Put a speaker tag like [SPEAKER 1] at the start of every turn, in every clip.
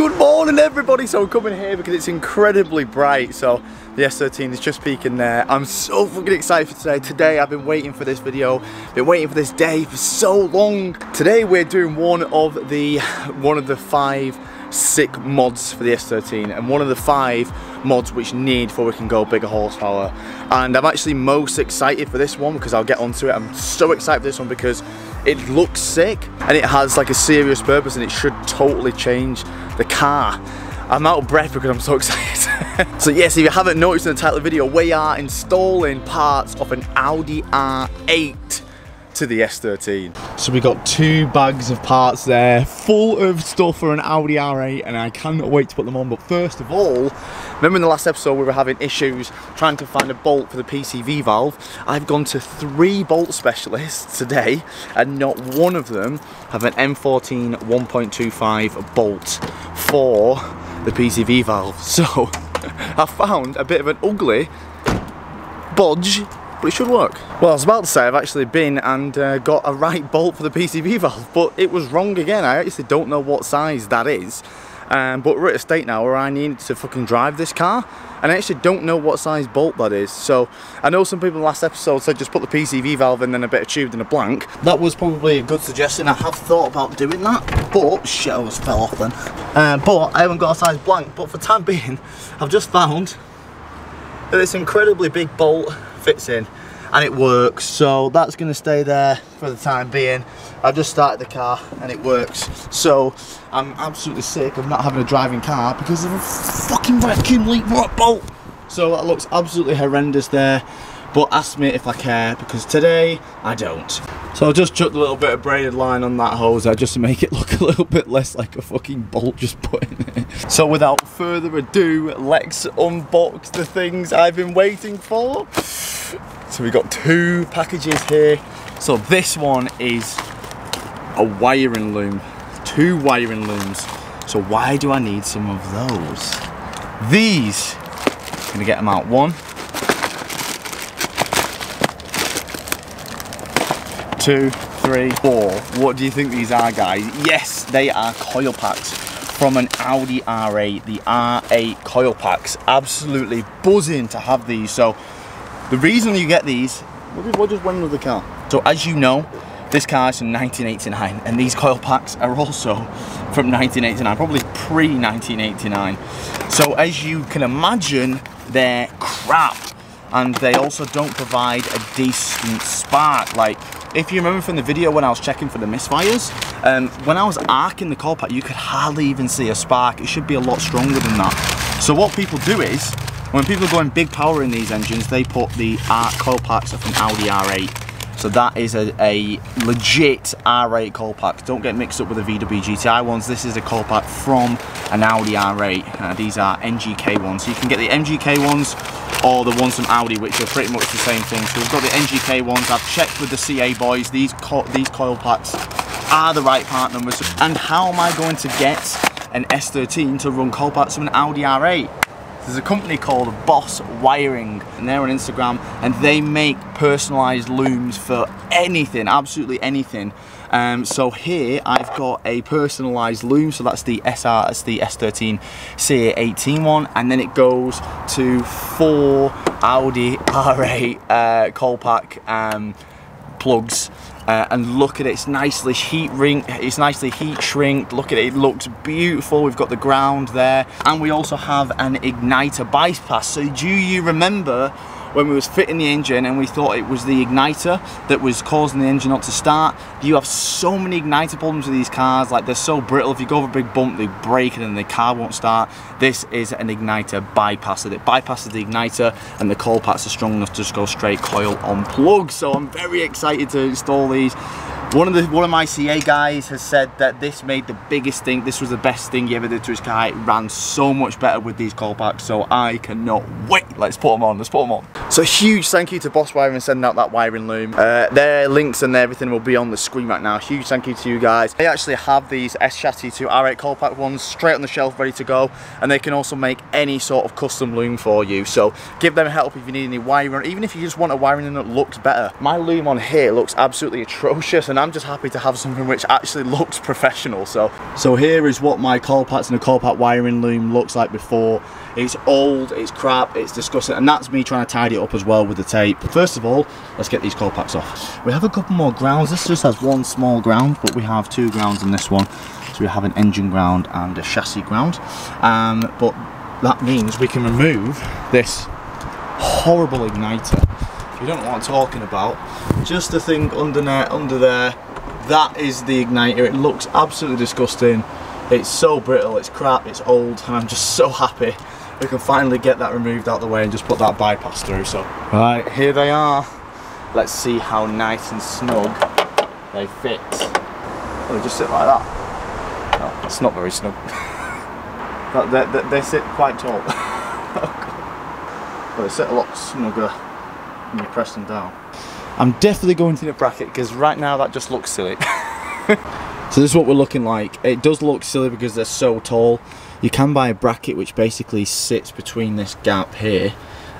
[SPEAKER 1] Good morning everybody, so I'm coming here because it's incredibly bright, so the S13 is just peeking there. I'm so fucking excited for today. Today I've been waiting for this video, been waiting for this day for so long. Today we're doing one of the, one of the five sick mods for the S13 and one of the five mods which need for we can go bigger horsepower and I'm actually most excited for this one because I'll get onto it I'm so excited for this one because it looks sick and it has like a serious purpose and it should totally change the car I'm out of breath because I'm so excited. so yes, if you haven't noticed in the title of the video, we are installing parts of an Audi R8 to the S13. So we got two bags of parts there, full of stuff for an Audi R8 and I cannot wait to put them on. But first of all, remember in the last episode we were having issues trying to find a bolt for the PCV valve. I've gone to three bolt specialists today and not one of them have an M14 1.25 bolt for the PCV valve. So I found a bit of an ugly bodge but it should work. Well, I was about to say I've actually been and uh, got a right bolt for the PCV valve, but it was wrong again. I actually don't know what size that is. Um, but we're at a state now where I need to fucking drive this car and I actually don't know what size bolt that is so I know some people last episode said just put the PCV valve in then a bit of tube and a blank that was probably a good suggestion I have thought about doing that but shit I almost fell off then uh, but I haven't got a size blank but for time being I've just found that this incredibly big bolt fits in and it works. So that's going to stay there for the time being. I've just started the car and it works. So I'm absolutely sick of not having a driving car because of a fucking vacuum leak rock bolt. So that looks absolutely horrendous there. But ask me if I care because today I don't. So I'll just chuck a little bit of braided line on that hose there just to make it look a little bit less like a fucking bolt just put in it so without further ado let's unbox the things I've been waiting for so we've got two packages here. So this one is a wiring loom, two wiring looms. So why do I need some of those? These, I'm gonna get them out. One, two, three, four. What do you think these are, guys? Yes, they are coil packs from an Audi R8, the R8 coil packs. Absolutely buzzing to have these. So the reason you get these, what just went with the car? So as you know, this car is from 1989 and these coil packs are also from 1989, probably pre-1989. So as you can imagine, they're crap and they also don't provide a decent spark. Like, if you remember from the video when I was checking for the misfires, um, when I was arcing the coil pack, you could hardly even see a spark. It should be a lot stronger than that. So what people do is, when people are going big power in these engines, they put the R8 coil packs from Audi R8. So that is a, a, legit R8 coil pack. Don't get mixed up with the VW GTI ones. This is a coil pack from an Audi R8. Uh, these are NGK ones. So you can get the NGK ones or the ones from Audi, which are pretty much the same thing. So we've got the NGK ones. I've checked with the CA boys. These, co these coil packs are the right part numbers. And how am I going to get an S13 to run coil packs from an Audi R8? There's a company called Boss Wiring and they're on Instagram and they make personalized looms for anything, absolutely anything. Um, so here I've got a personalized loom, so that's the SR, that's the S13 CA18 one, and then it goes to four Audi R8 uh, coil pack um, plugs. Uh, and look at it, it's nicely heat ring, it's nicely heat shrinked, look at it, it looks beautiful, we've got the ground there, and we also have an igniter bypass, so do you remember when we was fitting the engine and we thought it was the igniter that was causing the engine not to start. You have so many igniter problems with these cars, like they're so brittle, if you go over a big bump, they break and then the car won't start. This is an igniter bypasser. It bypasses the igniter and the coil packs are strong enough to just go straight coil on plug. So I'm very excited to install these. One of the one of my CA guys has said that this made the biggest thing. This was the best thing he ever did to his car. It ran so much better with these coil packs. So I cannot wait. Let's put them on. Let's put them on. So huge thank you to Boss Wiring for sending out that wiring loom. Uh, their links and everything will be on the screen right now. Huge thank you to you guys. They actually have these S chassis to R8 coil pack ones straight on the shelf ready to go. And they can also make any sort of custom loom for you. So give them help if you need any wiring. Even if you just want a wiring that looks better. My loom on here looks absolutely atrocious. And I'm just happy to have something which actually looks professional. So, so here is what my coil packs and the coil pack wiring loom looks like before. It's old, it's crap, it's disgusting, and that's me trying to tidy it up as well with the tape. First of all, let's get these coil packs off. We have a couple more grounds. This just has one small ground, but we have two grounds in this one. So we have an engine ground and a chassis ground. Um, but that means we can remove this horrible igniter. You don't know what I'm talking about, just the thing under there, under there, that is the igniter. It looks absolutely disgusting. It's so brittle, it's crap, it's old, and I'm just so happy we can finally get that removed out of the way and just put that bypass through. So, right, here they are. Let's see how nice and snug they fit. Oh, they just sit like that. No, it's not very snug. they, they, they sit quite tall. Oh, but they sit a lot snugger when you press them down. I'm definitely going to the bracket because right now that just looks silly. so this is what we're looking like. It does look silly because they're so tall. You can buy a bracket which basically sits between this gap here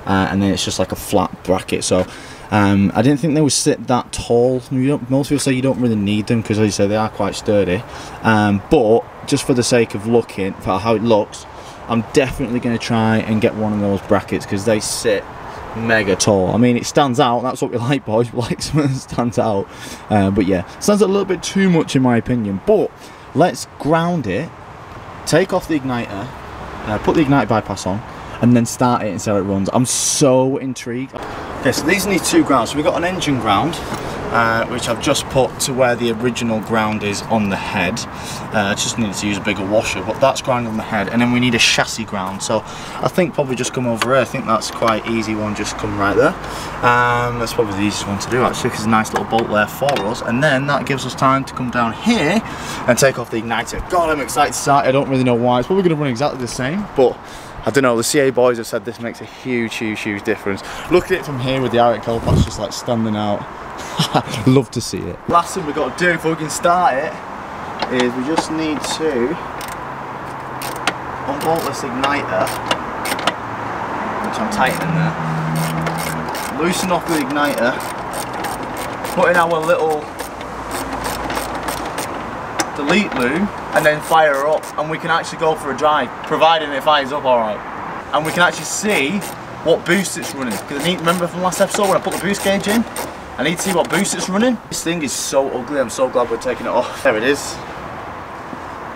[SPEAKER 1] uh, and then it's just like a flat bracket. So um, I didn't think they would sit that tall. most people say you don't really need them because as you say they are quite sturdy. Um, but just for the sake of looking, for how it looks, I'm definitely going to try and get one of those brackets because they sit mega tall. I mean, it stands out. That's what we like, boys. We like something that stands out. Uh, but yeah, stands a little bit too much in my opinion. But let's ground it, take off the igniter, uh, put the igniter bypass on, and then start it and see how it runs. I'm so intrigued. Okay, so these need two grounds. So we've got an engine ground, uh, which I've just put to where the original ground is on the head. Uh, just needed to use a bigger washer, but that's ground on the head. And then we need a chassis ground. So I think probably just come over here. I think that's quite easy one, just come right there. Um, that's probably the easiest one to do actually, because a nice little bolt there for us. And then that gives us time to come down here and take off the igniter. God, I'm excited to start. I don't really know why. It's probably going to run exactly the same, but I don't know, the CA boys have said this makes a huge, huge, huge difference. Look at it from here with the R8 coil packs just like standing out. Love to see it. Last thing we've got to do before we can start it is we just need to unbolt this igniter, which I'm tightening there, loosen off the igniter, put in our little delete loom and then fire her up and we can actually go for a drive providing it fires up alright and we can actually see what boost it's running. Because remember from last episode when I put the boost gauge in I need to see what boost it's running. This thing is so ugly I'm so glad we're taking it off. There it is.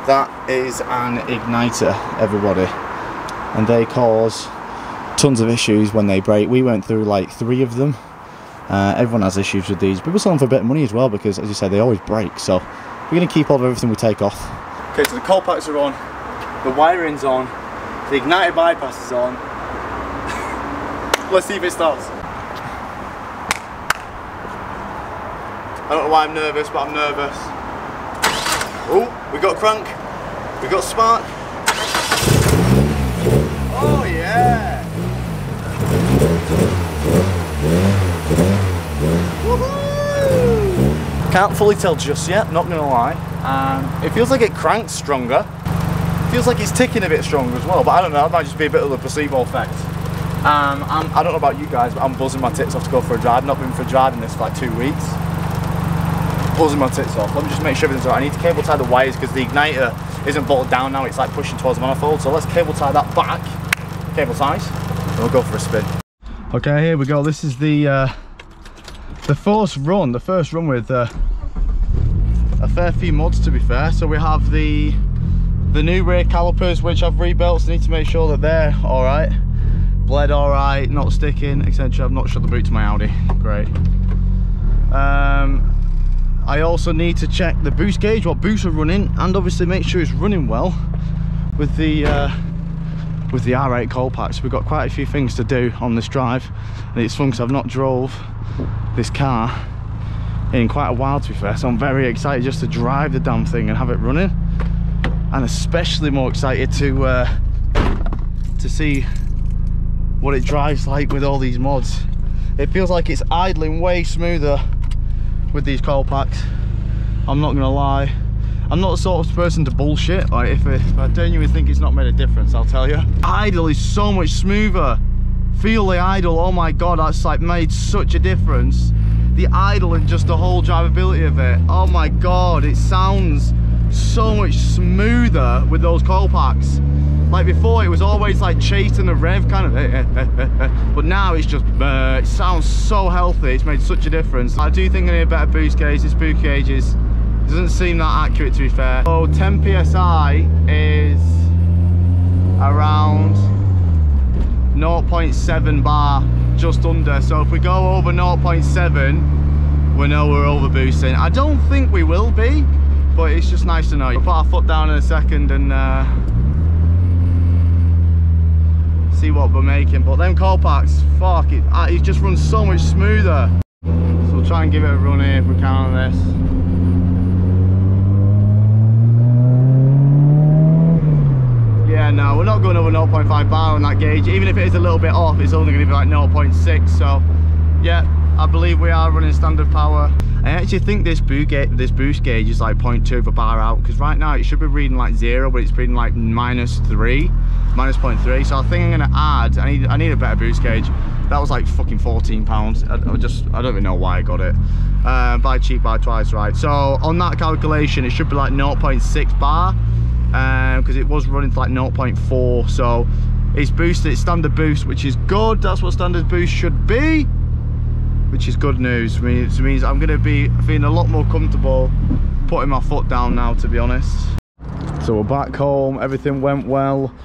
[SPEAKER 1] That is an igniter everybody. And they cause tons of issues when they break. We went through like three of them. Uh, everyone has issues with these. People sell them for a bit of money as well because as you said they always break. So we're going to keep all of everything we take off. Okay, so the coil packs are on, the wiring's on, the igniter bypass is on. Let's see if it starts. I don't know why I'm nervous, but I'm nervous. Oh, we got crank, we got spark. Oh yeah! Can't fully tell just yet, not gonna lie. Um, it feels like it cranks stronger. feels like it's ticking a bit stronger as well, but I don't know, it might just be a bit of a placebo effect. Um, I'm, I do not know about you guys, but I'm buzzing my tits off to go for a drive. Not been for a drive in this for like two weeks. Buzzing my tits off. Let me just make sure everything's right. I need to cable tie the wires because the igniter isn't bolted down now. It's like pushing towards the manifold. So let's cable tie that back. Cable ties. And we'll go for a spin. Okay, here we go. This is the uh, the first run, the first run with uh, a fair few mods to be fair. So we have the the new rear calipers which I've rebuilt, so I need to make sure that they're alright. Bled alright, not sticking, etc. I've not shut the boot to my Audi, great. Um, I also need to check the boost gauge, what boosts are running, and obviously make sure it's running well with the uh, with the R8 coil packs. We've got quite a few things to do on this drive, and it's fun because I've not drove this car in quite a while to be fair so I'm very excited just to drive the damn thing and have it running and especially more excited to uh, to see what it drives like with all these mods it feels like it's idling way smoother with these coil packs, I'm not gonna lie I'm not the sort of person to bullshit like if, it, if I genuinely think it's not made a difference I'll tell you idle is so much smoother feel the idle oh my god that's like made such a difference the idle and just the whole drivability of it. Oh my God, it sounds so much smoother with those coil packs. Like before, it was always like chasing the rev kind of, eh, eh, eh, but now it's just, uh, it sounds so healthy. It's made such a difference. I do think I need a better boost gauge. This boost gauge is, doesn't seem that accurate to be fair. So 10 PSI is around 0.7 bar, just under. So if we go over 0.7, we know we're over boosting. I don't think we will be, but it's just nice to know. We'll put our foot down in a second and uh, see what we're making. But them coil packs, fuck it, uh, it just runs so much smoother. So we'll try and give it a run here if we can on this. Yeah, no, we're not going over 0.5 bar on that gauge. Even if it is a little bit off, it's only going to be like 0.6. So, yeah, I believe we are running standard power. I actually think this boost gauge, this boost gauge is like 0.2 of a bar out because right now it should be reading like zero, but it's reading like minus three, minus 0.3. So I think I'm going to add. I need, I need a better boost gauge. That was like fucking 14 pounds. I, I just, I don't even know why I got it. Uh, buy cheap, buy twice, right? So on that calculation, it should be like 0.6 bar because um, it was running to like 0.4 so it's boosted it's standard boost which is good that's what standard boost should be which is good news for me. It means i'm going to be feeling a lot more comfortable putting my foot down now to be honest. So we're back home everything went well.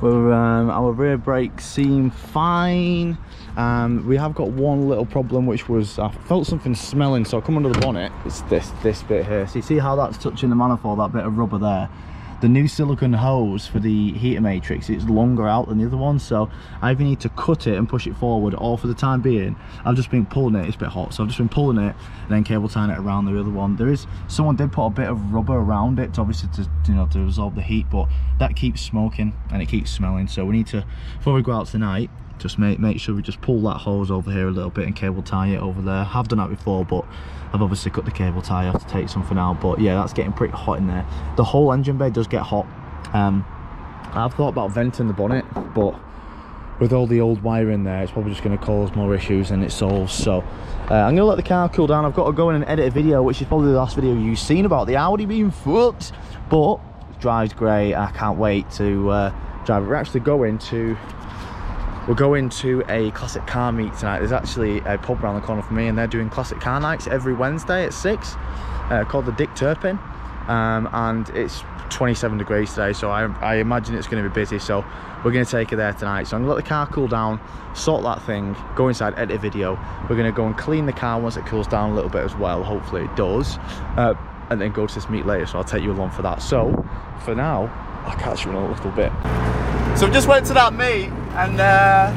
[SPEAKER 1] Um, our rear brakes seem fine. Um, we have got one little problem which was I felt something smelling so I come under the bonnet. It's this this bit here. So you see how that's touching the manifold that bit of rubber there the new silicon hose for the heater matrix it's longer out than the other one so I either need to cut it and push it forward or for the time being I've just been pulling it it's a bit hot so I've just been pulling it and then cable tying it around the other one. There is someone did put a bit of rubber around it to obviously to you know to absorb the heat but that keeps smoking and it keeps smelling so we need to before we go out tonight just make make sure we just pull that hose over here a little bit and cable tie it over there. Have done that before but I've obviously cut the cable tie off to take something out. But yeah that's getting pretty hot in there. The whole engine bay does get hot. Um I've thought about venting the bonnet but with all the old wire in there it's probably just going to cause more issues than it solves. So uh, I'm going to let the car cool down. I've got to go in and edit a video which is probably the last video you've seen about the Audi being fucked. But drives great. I can't wait to uh, drive it. We're actually going to we're going to a classic car meet tonight. There's actually a pub around the corner for me and they're doing classic car nights every wednesday at six uh, called the dick turpin. Um, and it's 27 degrees today so I, I imagine it's going to be busy. So we're going to take it there tonight. So i'm going to let the car cool down sort that thing go inside edit a video. We're going to go and clean the car once it cools down a little bit as well. Hopefully it does. Uh, and then go to this meet later so i'll take you along for that. So for now i'll catch you in a little bit so we just went to that meet and uh,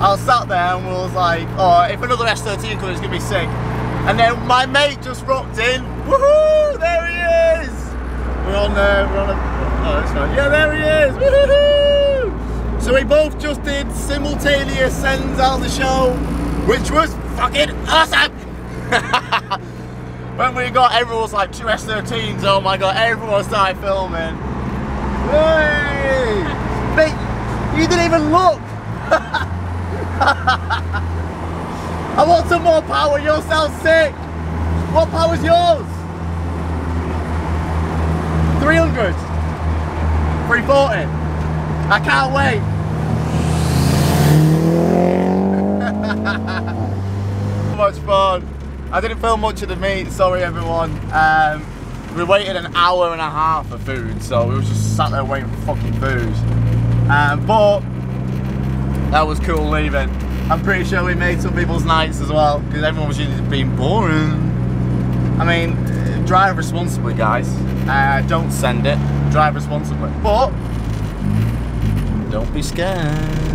[SPEAKER 1] I was sat there and was like, oh, if another S13 comes, it's gonna be sick. And then my mate just rocked in. Woohoo! There he is! We're on there, we're on a, oh, that's fine. Yeah, there he is! Woohoo! So we both just did simultaneous sends out the show, which was fucking awesome! when we got, everyone was like, two S13s, oh my god, everyone started filming. Hey! Mate, you didn't even look! I want some more power, yours sounds sick! What power's yours? 300? 340? I can't wait! so much fun. I didn't film much of the meet, sorry everyone. Um, we waited an hour and a half for food, so we were just sat there waiting for fucking food. Um, but that was cool leaving. I'm pretty sure we made some people's nights as well because everyone was just being boring. I mean, drive responsibly, guys. Uh, don't send it. Drive responsibly, but don't be scared.